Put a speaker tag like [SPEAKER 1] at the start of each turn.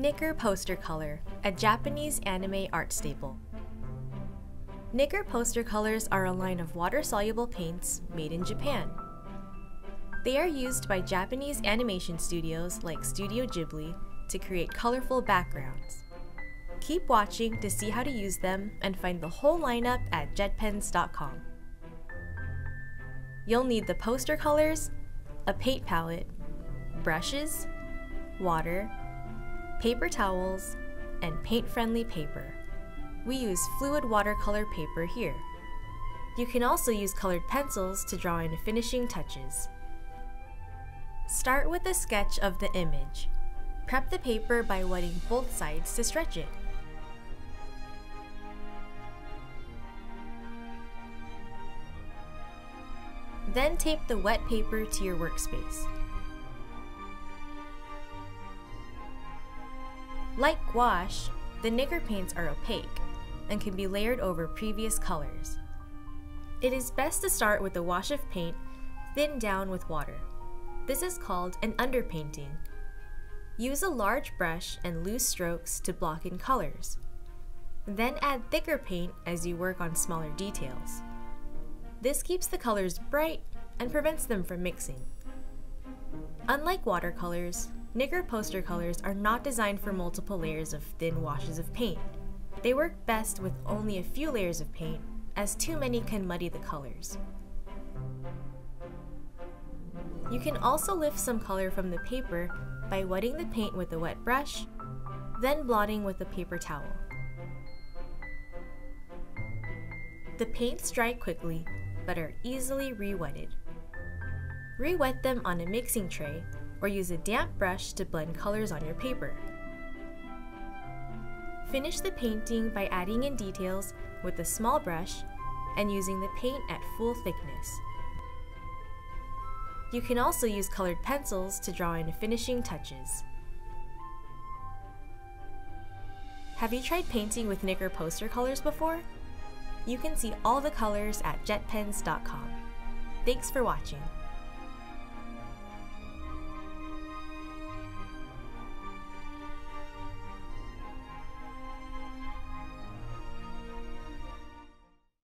[SPEAKER 1] Nicker Poster Color, a Japanese anime art staple. Nicker poster colors are a line of water-soluble paints made in Japan. They are used by Japanese animation studios like Studio Ghibli to create colorful backgrounds. Keep watching to see how to use them and find the whole lineup at jetpens.com. You'll need the poster colors, a paint palette, brushes, water, paper towels, and paint-friendly paper. We use fluid watercolor paper here. You can also use colored pencils to draw in finishing touches. Start with a sketch of the image. Prep the paper by wetting both sides to stretch it. Then tape the wet paper to your workspace. Like gouache, the Nicker paints are opaque and can be layered over previous colors. It is best to start with a wash of paint thinned down with water. This is called an underpainting. Use a large brush and loose strokes to block in colors. Then add thicker paint as you work on smaller details. This keeps the colors bright and prevents them from mixing. Unlike watercolors, Nicker poster colors are not designed for multiple layers of thin washes of paint. They work best with only a few layers of paint, as too many can muddy the colors. You can also lift some color from the paper by wetting the paint with a wet brush, then blotting with a paper towel. The paints dry quickly, but are easily re-wetted. Re-wet them on a mixing tray or use a damp brush to blend colors on your paper. Finish the painting by adding in details with a small brush and using the paint at full thickness. You can also use colored pencils to draw in finishing touches. Have you tried painting with Nicker poster colors before? You can see all the colors at jetpens.com. Thanks for watching.